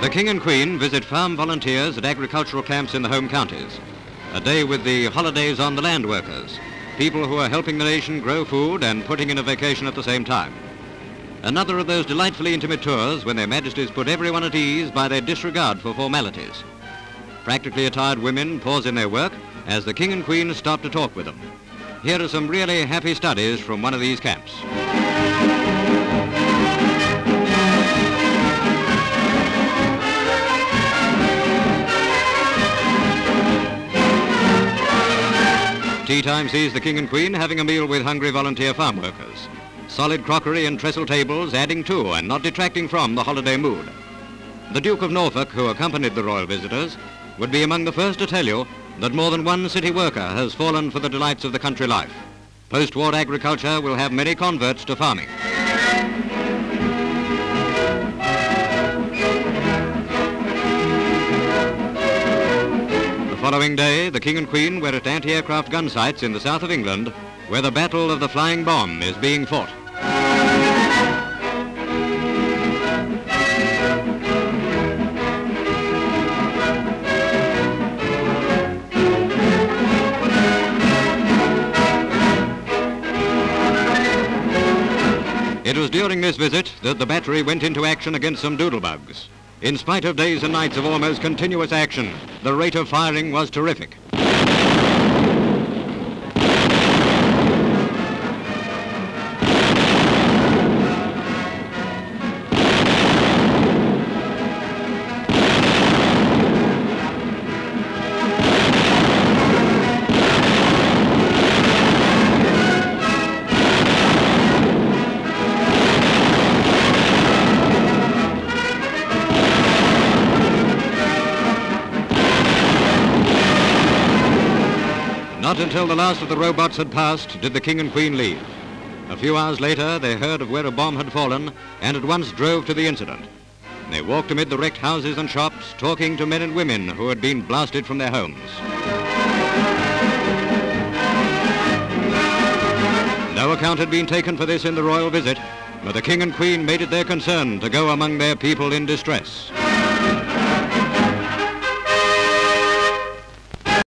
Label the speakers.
Speaker 1: The King and Queen visit farm volunteers at agricultural camps in the home counties. A day with the holidays on the land workers, people who are helping the nation grow food and putting in a vacation at the same time. Another of those delightfully intimate tours when their majesties put everyone at ease by their disregard for formalities. Practically attired women pause in their work as the King and Queen stop to talk with them. Here are some really happy studies from one of these camps. Tea time sees the King and Queen having a meal with hungry volunteer farm workers. Solid crockery and trestle tables adding to and not detracting from the holiday mood. The Duke of Norfolk, who accompanied the royal visitors, would be among the first to tell you that more than one city worker has fallen for the delights of the country life. Post-war agriculture will have many converts to farming. Following day, the King and Queen were at anti-aircraft gun sites in the south of England, where the Battle of the Flying Bomb is being fought. It was during this visit that the battery went into action against some doodlebugs. In spite of days and nights of almost continuous action, the rate of firing was terrific. Not until the last of the robots had passed did the King and Queen leave. A few hours later, they heard of where a bomb had fallen and at once drove to the incident. They walked amid the wrecked houses and shops, talking to men and women who had been blasted from their homes. No account had been taken for this in the royal visit, but the King and Queen made it their concern to go among their people in distress.